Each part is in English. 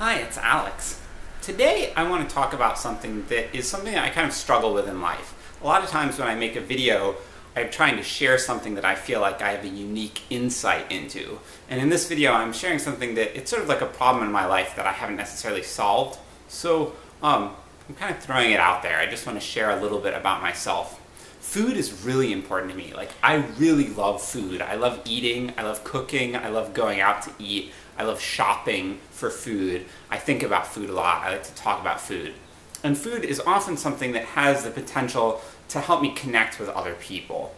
Hi, it's Alex. Today I want to talk about something that is something that I kind of struggle with in life. A lot of times when I make a video, I'm trying to share something that I feel like I have a unique insight into. And in this video I'm sharing something that it's sort of like a problem in my life that I haven't necessarily solved. So um, I'm kind of throwing it out there. I just want to share a little bit about myself. Food is really important to me. Like, I really love food. I love eating, I love cooking, I love going out to eat, I love shopping for food. I think about food a lot. I like to talk about food. And food is often something that has the potential to help me connect with other people.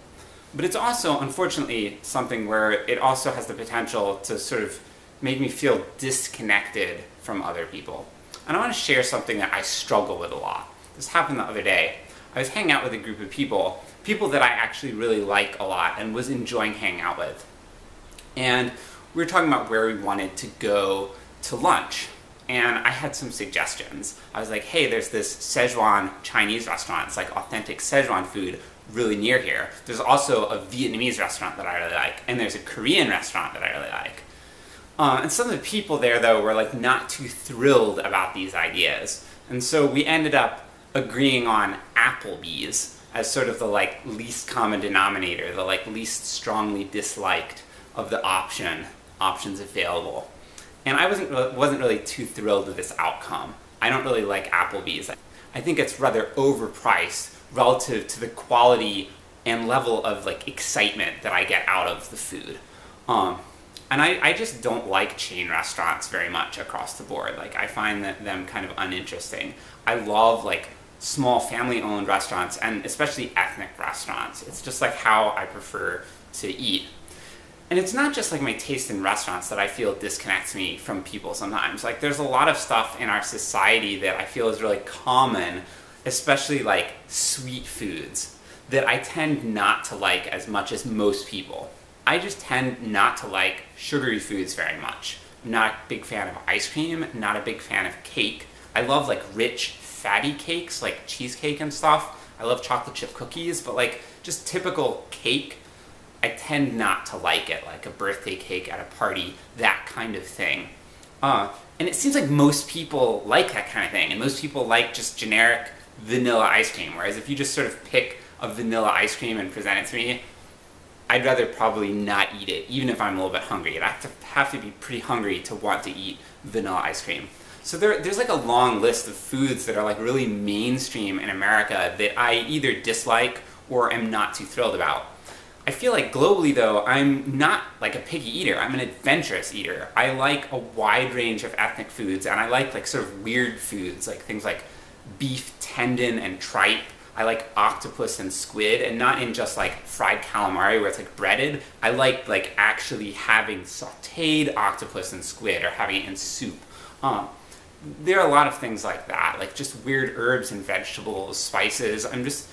But it's also, unfortunately, something where it also has the potential to sort of make me feel disconnected from other people. And I want to share something that I struggle with a lot. This happened the other day. I was hanging out with a group of people, people that I actually really like a lot and was enjoying hanging out with. And we were talking about where we wanted to go to lunch. And I had some suggestions. I was like, hey, there's this Szechuan Chinese restaurant. It's like authentic Szechuan food really near here. There's also a Vietnamese restaurant that I really like. And there's a Korean restaurant that I really like. Uh, and some of the people there, though, were like not too thrilled about these ideas. And so we ended up agreeing on Applebee's as sort of the like least common denominator, the like least strongly disliked of the option options available. And I wasn't wasn't really too thrilled with this outcome. I don't really like Applebee's. I think it's rather overpriced relative to the quality and level of like excitement that I get out of the food. Um, and I, I just don't like chain restaurants very much across the board. Like I find that them kind of uninteresting. I love like small family owned restaurants and especially ethnic restaurants. It's just like how I prefer to eat. And it's not just like my taste in restaurants that I feel disconnects me from people sometimes. Like there's a lot of stuff in our society that I feel is really common, especially like sweet foods, that I tend not to like as much as most people. I just tend not to like sugary foods very much. I'm not a big fan of ice cream, not a big fan of cake. I love like rich, fatty cakes like cheesecake and stuff. I love chocolate chip cookies, but like just typical cake, I tend not to like it, like a birthday cake at a party, that kind of thing. Uh, and it seems like most people like that kind of thing, and most people like just generic vanilla ice cream, whereas if you just sort of pick a vanilla ice cream and present it to me, I'd rather probably not eat it, even if I'm a little bit hungry. I'd have to, have to be pretty hungry to want to eat vanilla ice cream. So there, there's like a long list of foods that are like really mainstream in America that I either dislike or am not too thrilled about. I feel like globally though, I'm not like a picky eater, I'm an adventurous eater. I like a wide range of ethnic foods and I like like sort of weird foods, like things like beef tendon and tripe. I like octopus and squid, and not in just like fried calamari where it's like breaded. I like like actually having sauteed octopus and squid or having it in soup. Um, there are a lot of things like that, like just weird herbs and vegetables, spices. I'm just,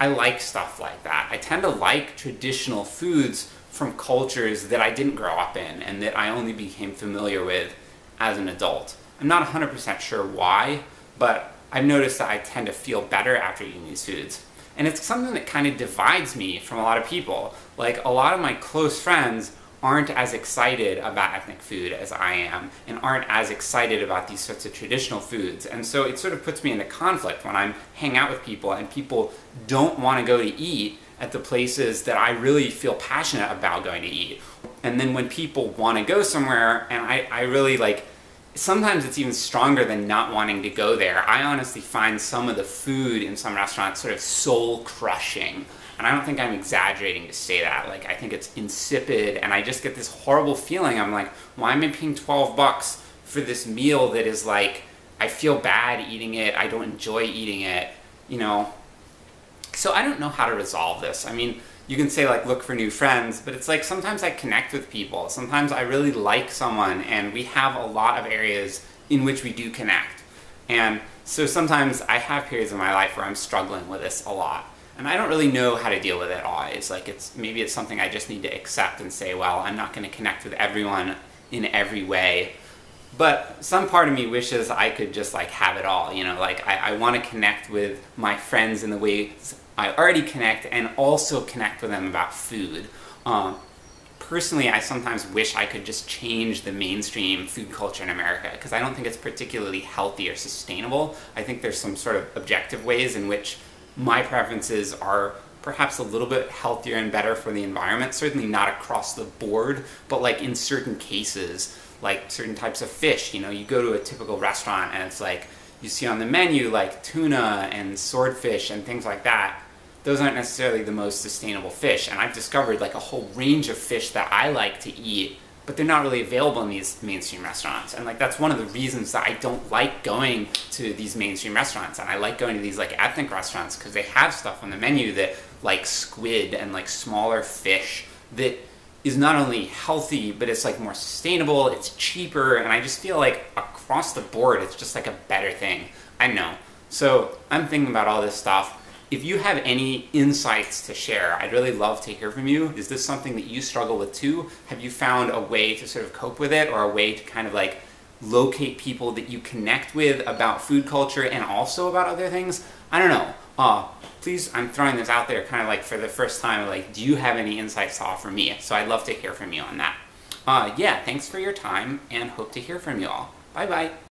I like stuff like that. I tend to like traditional foods from cultures that I didn't grow up in and that I only became familiar with as an adult. I'm not 100% sure why, but I've noticed that I tend to feel better after eating these foods. And it's something that kind of divides me from a lot of people. Like, a lot of my close friends aren't as excited about ethnic food as I am and aren't as excited about these sorts of traditional foods. And so it sort of puts me into conflict when I'm hang out with people and people don't want to go to eat at the places that I really feel passionate about going to eat. And then when people want to go somewhere and I, I really like sometimes it's even stronger than not wanting to go there. I honestly find some of the food in some restaurants sort of soul crushing. And I don't think I'm exaggerating to say that. Like, I think it's insipid, and I just get this horrible feeling. I'm like, why am I paying 12 bucks for this meal that is like, I feel bad eating it, I don't enjoy eating it, you know? So I don't know how to resolve this. I mean, you can say like look for new friends, but it's like sometimes I connect with people. Sometimes I really like someone and we have a lot of areas in which we do connect. And so sometimes I have periods in my life where I'm struggling with this a lot. And I don't really know how to deal with it always. Like it's maybe it's something I just need to accept and say, well, I'm not going to connect with everyone in every way. But some part of me wishes I could just like have it all, you know, like I, I want to connect with my friends in the ways I already connect and also connect with them about food. Um, personally, I sometimes wish I could just change the mainstream food culture in America because I don't think it's particularly healthy or sustainable. I think there's some sort of objective ways in which my preferences are perhaps a little bit healthier and better for the environment. Certainly not across the board, but like in certain cases, like certain types of fish. You know, you go to a typical restaurant and it's like you see on the menu like tuna and swordfish and things like that those aren't necessarily the most sustainable fish. And I've discovered like a whole range of fish that I like to eat, but they're not really available in these mainstream restaurants. And like that's one of the reasons that I don't like going to these mainstream restaurants. And I like going to these like ethnic restaurants because they have stuff on the menu that like squid and like smaller fish that is not only healthy, but it's like more sustainable, it's cheaper, and I just feel like across the board it's just like a better thing. I know. So I'm thinking about all this stuff if you have any insights to share, I'd really love to hear from you. Is this something that you struggle with too? Have you found a way to sort of cope with it or a way to kind of like locate people that you connect with about food culture and also about other things? I don't know. Uh, please, I'm throwing this out there kind of like for the first time, like, do you have any insights to offer me? So I'd love to hear from you on that. Uh, yeah, thanks for your time and hope to hear from you all. Bye bye.